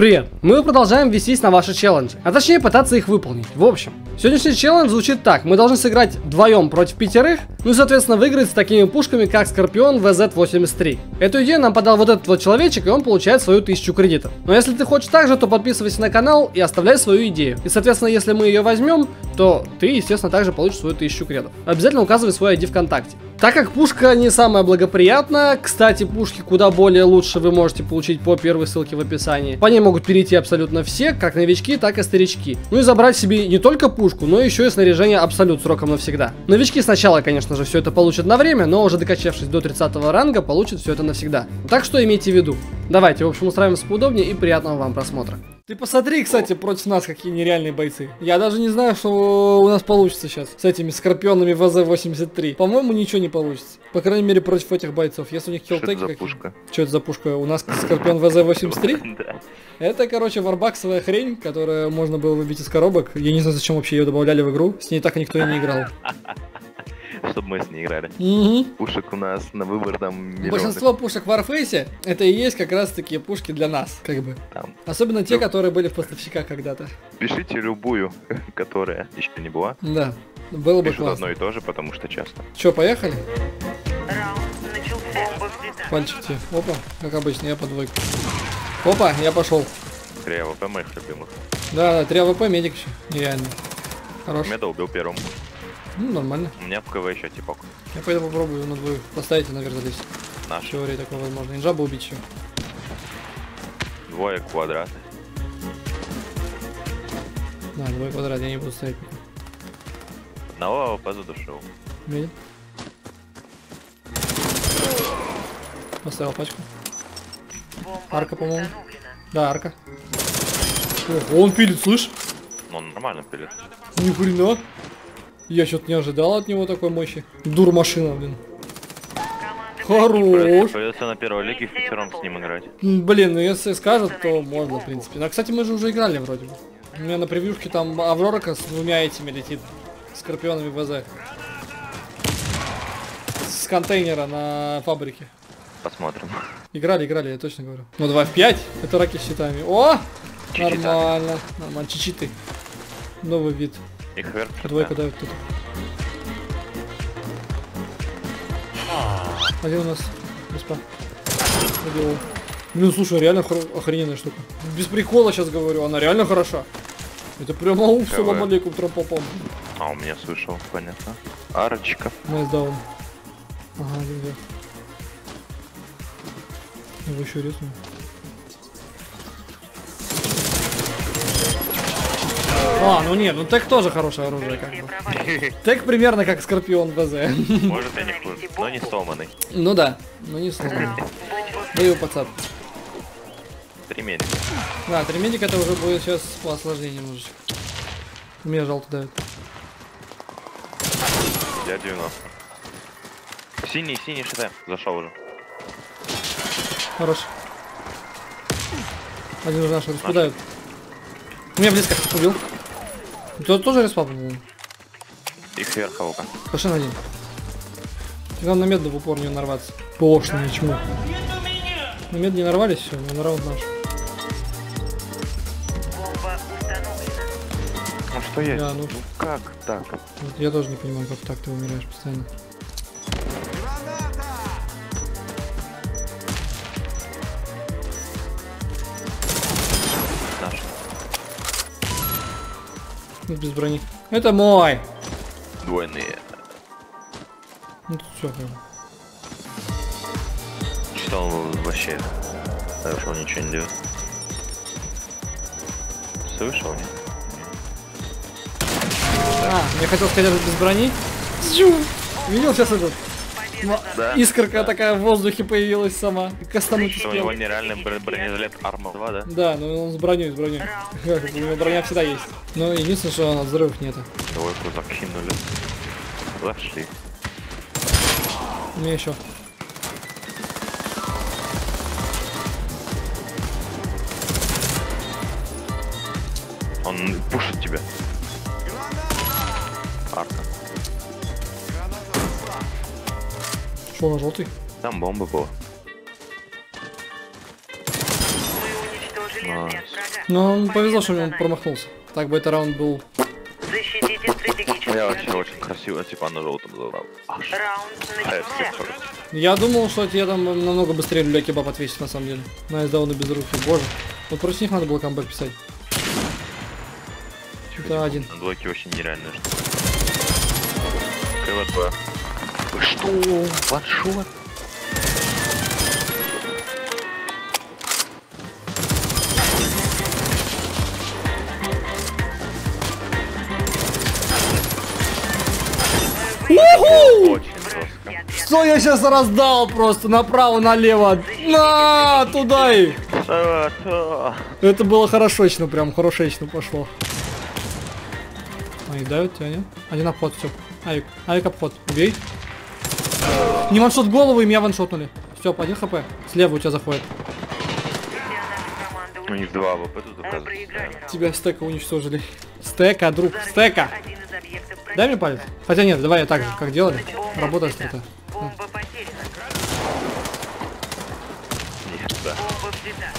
Привет! Мы продолжаем вестись на ваши челленджи, а точнее пытаться их выполнить. В общем, сегодняшний челлендж звучит так. Мы должны сыграть вдвоем против пятерых, ну и соответственно выиграть с такими пушками, как Скорпион VZ-83. Эту идею нам подал вот этот вот человечек, и он получает свою тысячу кредитов. Но если ты хочешь так же, то подписывайся на канал и оставляй свою идею. И соответственно, если мы ее возьмем, то ты, естественно, также получишь свою тысячу кредитов. Обязательно указывай свой ID ВКонтакте. Так как пушка не самая благоприятная, кстати, пушки куда более лучше вы можете получить по первой ссылке в описании. По ней могут перейти абсолютно все, как новички, так и старички. Ну и забрать себе не только пушку, но еще и снаряжение абсолют сроком навсегда. Новички сначала, конечно же, все это получат на время, но уже докачавшись до 30 ранга, получат все это навсегда. Так что имейте в виду. Давайте, в общем, устраиваемся поудобнее и приятного вам просмотра. Ты посмотри, кстати, против нас какие нереальные бойцы. Я даже не знаю, что у нас получится сейчас с этими скорпионами ВЗ-83. По-моему, ничего не получится. По крайней мере, против этих бойцов. Если у них киллтеки какие пушка? Что это за пушка? У нас скорпион ВЗ-83? Да. Это, короче, варбаксовая хрень, которую можно было выбить из коробок. Я не знаю, зачем вообще ее добавляли в игру. С ней так никто и не играл. Чтобы мы с ней играли. Пушек у нас на выбор там миллионы. Большинство пушек в Warface это и есть как раз такие пушки для нас, как бы. Там. Особенно те, которые были в поставщиках когда-то. Пишите любую, которая еще не была. Да, было бы Пишут классно. одно и то же, потому что часто. Че, поехали? Раунд начался. Бомба взята. Пальчик тебе. Опа, как обычно, я по двойку. Опа, я пошел. Три АВП моих любимых. Да, да, 3 АВП, медик еще. Нереально. Хорош. Меда убил первым. Ну, нормально. У меня в КВ еще типок. Я пойду попробую на двоих поставить и наверх залезть. Наш. В теории такое возможно. Инжа бы убить еще. Двое квадрат. Да, двое квадрат, я не буду ставить. Одного АВП задушил. Медик. Поставил пачку. Арка, по-моему. Да, арка. Ого, он пилит, слышь? Но он нормально пилит. Ни хрена. Я что-то не ожидал от него такой мощи. Дур машина, блин. Хорош. Придется на первой лиге в пятером с ним играть. Блин, ну если скажут, то можно, в принципе. Ну, кстати, мы же уже играли вроде бы. У меня на превьюшке там Аврорка с двумя этими летит. Скорпионами ВЗ. С контейнера на фабрике. Посмотрим. Играли, играли, я точно говорю. Ну 2 в 5, это раки с щитами. О! Чичитами. Нормально, нормально. Чичиты. Новый вид. Их вверх. Двойка дают тут. Один у нас. Беспа. Убил. Блин, слушай, реально охрененная штука. Без прикола сейчас говорю, она реально хороша. Это прямо Какая? салам алейкум, трампопом. А, у меня слышал, понятно. Арочка. Nice down. Ага, вверх. Его еще резну. А, ну нет, ну тег тоже хорошее оружие, как бы. Тег примерно как Скорпион ВЗ. Может и не но не сломанный. Ну да, ну не сложно. Да его пацан. Три медика. Да, три медика это уже будет сейчас посложнее немножечко. Меня жалко давит. Я 90. Синий, синий ШТ. Зашел уже. Хорош. Один уже наш распадают. Меня близко убил. Тот тоже респал, по-моему. Их вверх АВП. Пошли на один. Главное на мед в упор не нарваться. Пошлое чмо. На мед не нарвались, все, на раунд наш. Ну что есть? Да, ну. Ну как так? Я тоже не понимаю, как так ты умираешь постоянно. Ну, без брони. Это мой! Двойные. Ну тут все. Что он вообще хорошо ничего не делает. Слышал, нет? А, я хотел сказать без брони. Видел сейчас этот? М- Да. Искорка такая в воздухе появилась сама. Кастануть Что у успел. него нереальный бр- бронежилет Арма 2, да? Да, но он с броней, с броней. Как У него броня всегда есть. Но единственное, что от взрывов нет. Двойку закинули. Зашли. У меня еще. Он пушит тебя. Арка. Что на желтый? Там бомба была. Мы уничтожили Nice. Ну, повезло, что он промахнулся. Так бы это раунд был. Защитите стратегический Я вообще очень красиво типа на желтом забрал. Аж. Раунд А, я начался. Я думал, что тебе там намного быстрее люля кебаб отвесить, на самом деле. Найсдауны без руки, боже. Вот против них надо было камбэк писать. Это один. На двойке очень нереальная штука. КВ-2. Вы что? Ваншот? Что я сейчас раздал просто направо-налево? На, туда и. Это было хорошечно, прям хорошечно пошло. Ай, давят тебя, нет? Один обход, все. АВИК, АВИК обход. Убей. Не ваншот голову, и меня ваншотнули. Степ, один хп. Слева у тебя заходит. У них два АВП тут. Тебя стека уничтожили. Стека, друг, стека. Дай мне палец. Хотя нет, давай я так же, как делали. Работай стека. Бомба потеряна. Нет, да. Бомба взята.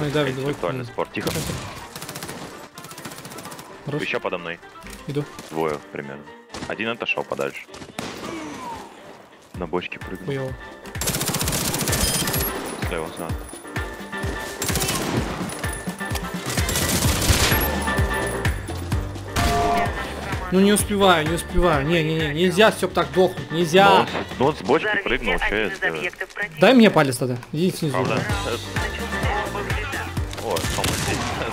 Ой, Давид, давай. Интеллектуальный спорт. Тихо. Хорош. Еще подо мной. Иду. Двое примерно. Один отошел подальше. На бочке прыгнул. Хуёво. Слева сзади. Ну не успеваю, не успеваю. Не-не-не, нельзя, Степ, так дохнуть. Ну, Нельзя. ну, он с бочки Взорвите прыгнул, что я сделаю? Дай мне палец тогда. Иди снизу. Правда? Взята. О.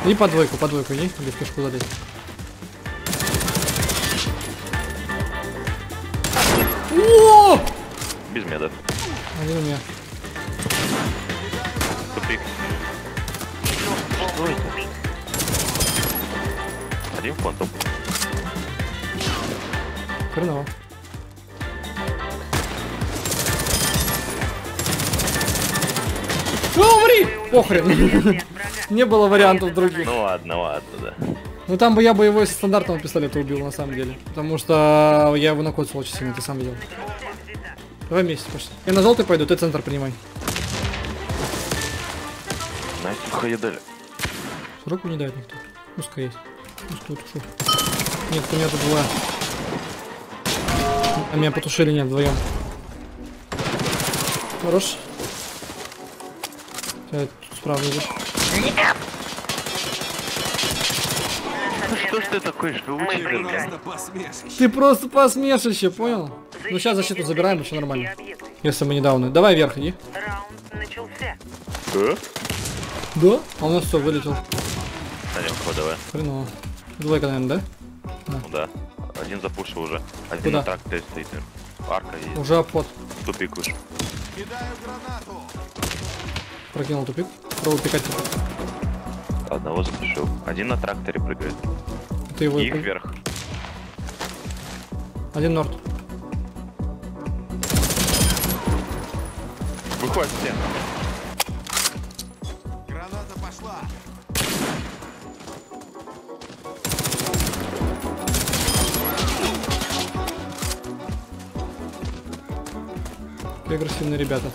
Иди по двойку, по двойку, иди. Или в кишку залезь. Без меда. Один у меня. Тупик. Убит. Один фантом. Хреново. Ну, умри! Похрен. Не было вариантов других. Ну ладно, ладно, да. Ну там бы я бы его из стандартного пистолета убил, на самом деле. Потому что я его накоцал очень сильно, ты сам видел. Давай вместе пошли. Я на желтый пойду, ты центр принимай. Настя хаедали. Сроку не дает никто. Пускай есть. Пускай тушу. Нет, у меня тут двое. А меня потушили, нет, вдвоем. Хорош. Я тут справа идешь. Ну что ж ты такой живучий? Ты просто посмешище, понял? Ну сейчас защиту забираем, все нормально. Если мы недавно. Давай вверх иди. Раунд начался. Э? Да? А у нас все, вылетел. Станем ходовая. Хреново. Двойка, наверное, Ну да. Один запушил уже. Один Куда? на тракторе стоит. Арка да? есть. Уже обход. Тупик уж. Прокинул тупик. Пробую пикать тупик. Одного запушил. Один на тракторе прыгает. Ты его... Их вверх. Один норд. Выходит все. Граната пошла. Агрессивные ребята.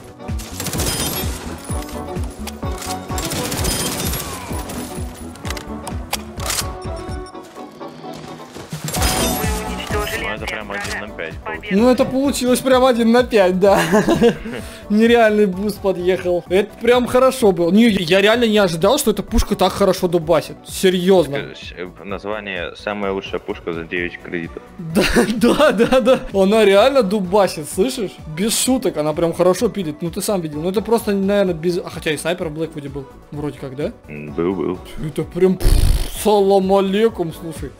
Ну это прям один врага. на пять. Победа. Ну это получилось прям один на 5, да. Нереальный буст подъехал. Это прям хорошо было. Не, я реально не ожидал, что эта пушка так хорошо дубасит. Серьезно. Э, Название «Самая лучшая пушка за 9 кредитов». Да, да, да, да. Она реально дубасит, слышишь? Без шуток, она прям хорошо пилит. Ну ты сам видел. Ну это просто, наверное, без... А хотя и снайпер в Блэквуде был. Вроде как, да? Был, был. Это прям... Салам алейкум, слушай.